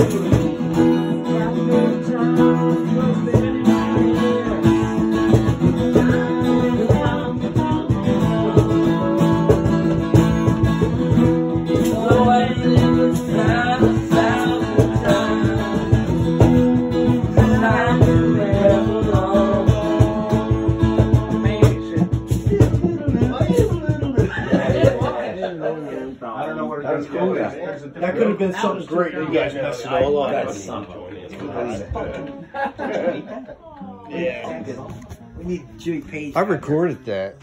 all my I don't know where That was it cool. goes. That could have been something great. You guys messed it all up. That's something. Yeah. We need Jimmy Page. I recorded that.